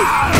Here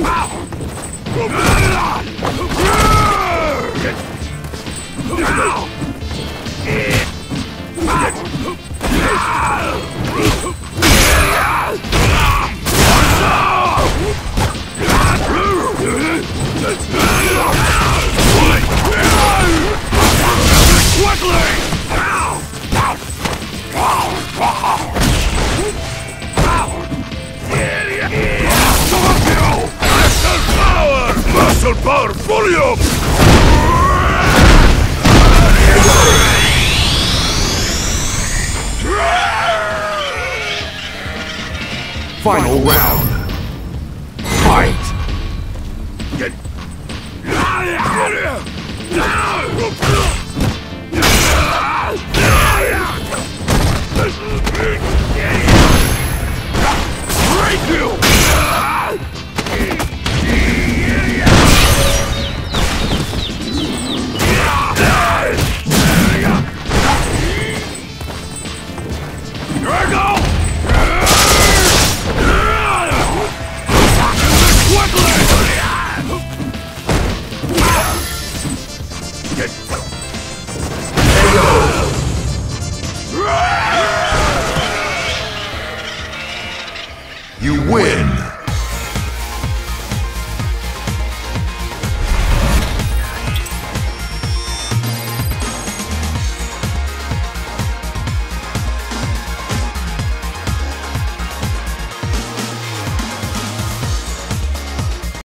Muscle Final round. Fight! Break win!